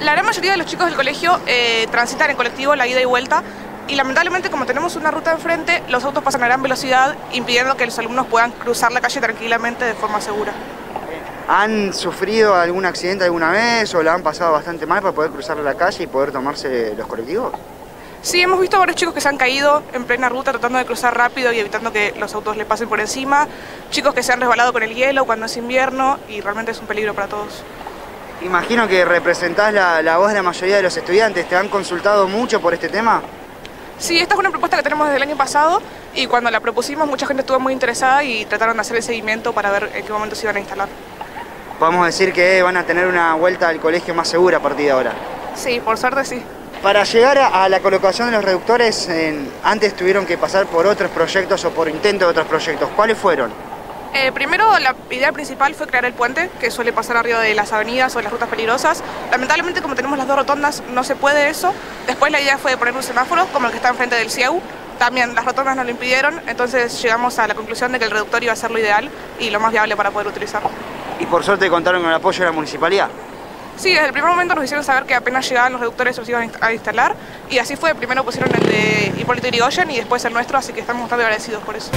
La gran mayoría de los chicos del colegio eh, transitan en colectivo la ida y vuelta y lamentablemente como tenemos una ruta enfrente, los autos pasan a gran velocidad impidiendo que los alumnos puedan cruzar la calle tranquilamente de forma segura. ¿Han sufrido algún accidente alguna vez o la han pasado bastante mal para poder cruzar la calle y poder tomarse los colectivos? Sí, hemos visto a varios chicos que se han caído en plena ruta tratando de cruzar rápido y evitando que los autos le pasen por encima, chicos que se han resbalado con el hielo cuando es invierno y realmente es un peligro para todos. Imagino que representás la, la, voz de la mayoría de los estudiantes. ¿Te han consultado mucho por este tema? Sí, esta es una propuesta que tenemos desde el año pasado y cuando la propusimos mucha gente estuvo muy interesada y trataron de hacer el seguimiento para ver en qué momento se iban a instalar. Podemos decir que van a tener una vuelta al colegio más segura a partir de ahora. Sí, por suerte sí. Para llegar a la colocación de los reductores, antes tuvieron que pasar por otros proyectos o por intentos de otros proyectos. ¿Cuáles fueron? Eh, primero, la idea principal fue crear el puente, que suele pasar arriba de las avenidas o de las rutas peligrosas. Lamentablemente, como tenemos las dos rotondas, no se puede eso. Después la idea fue poner un semáforo, como el que está enfrente del CIEU. También las rotondas no lo impidieron, entonces llegamos a la conclusión de que el reductor iba a ser lo ideal y lo más viable para poder utilizarlo. ¿Y por suerte contaron con el apoyo de la municipalidad? Sí, desde el primer momento nos hicieron saber que apenas llegaban los reductores los iban a instalar y así fue, primero pusieron el de Hipólito Yrigoyen y después el nuestro, así que estamos bastante agradecidos por eso.